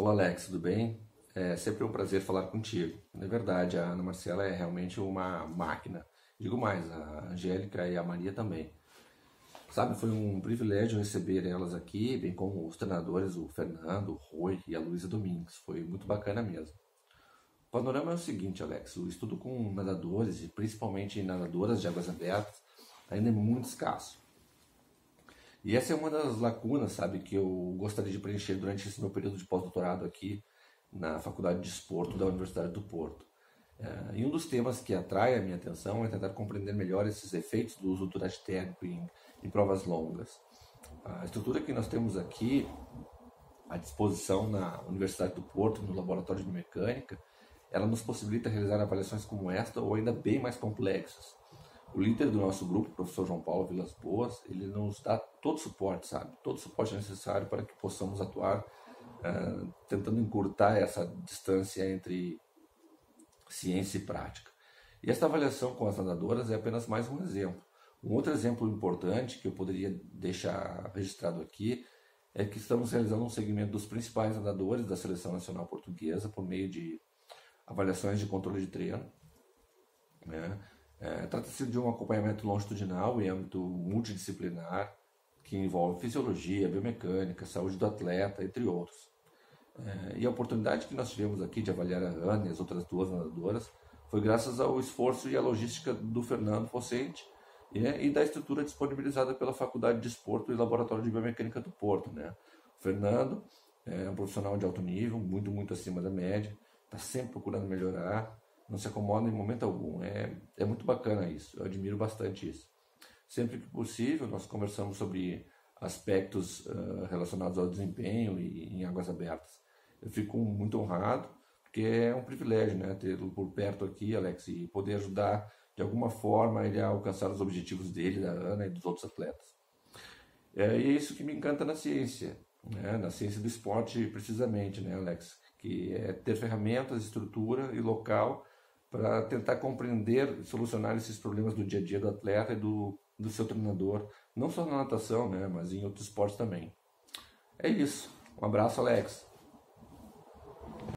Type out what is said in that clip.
Olá Alex, tudo bem? É sempre um prazer falar contigo. Na verdade, a Ana Marcela é realmente uma máquina. Digo mais, a Angélica e a Maria também. Sabe, foi um privilégio receber elas aqui, bem como os treinadores, o Fernando, o Rui e a Luísa Domingues. Foi muito bacana mesmo. O panorama é o seguinte, Alex, o estudo com nadadores, e principalmente nadadoras de águas abertas, ainda é muito escasso. E essa é uma das lacunas, sabe, que eu gostaria de preencher durante esse meu período de pós-doutorado aqui na Faculdade de Esporto da Universidade do Porto. É, e um dos temas que atrai a minha atenção é tentar compreender melhor esses efeitos do uso do térmico em, em provas longas. A estrutura que nós temos aqui à disposição na Universidade do Porto, no Laboratório de Mecânica, ela nos possibilita realizar avaliações como esta ou ainda bem mais complexas o líder do nosso grupo, o professor João Paulo Vilas Boas, ele nos dá todo suporte, sabe? Todo suporte necessário para que possamos atuar uh, tentando encurtar essa distância entre ciência e prática. E esta avaliação com as nadadoras é apenas mais um exemplo. Um outro exemplo importante que eu poderia deixar registrado aqui é que estamos realizando um segmento dos principais nadadores da Seleção Nacional Portuguesa por meio de avaliações de controle de treino? É, Trata-se de um acompanhamento longitudinal em âmbito multidisciplinar, que envolve fisiologia, biomecânica, saúde do atleta, entre outros. É, e a oportunidade que nós tivemos aqui de avaliar a Ana e as outras duas nadadoras foi graças ao esforço e à logística do Fernando Focente né, e da estrutura disponibilizada pela Faculdade de Esporto e Laboratório de Biomecânica do Porto. Né? O Fernando é um profissional de alto nível, muito, muito acima da média, está sempre procurando melhorar, não se acomoda em momento algum. É, é muito bacana isso, eu admiro bastante isso. Sempre que possível, nós conversamos sobre aspectos uh, relacionados ao desempenho e em águas abertas. Eu fico muito honrado, porque é um privilégio né, tê-lo por perto aqui, Alex, e poder ajudar de alguma forma ele a alcançar os objetivos dele, da Ana e dos outros atletas. É, e é isso que me encanta na ciência, né, na ciência do esporte precisamente, né, Alex, que é ter ferramentas, estrutura e local para tentar compreender e solucionar esses problemas do dia a dia do atleta e do, do seu treinador, não só na natação, né, mas em outros esportes também. É isso. Um abraço, Alex.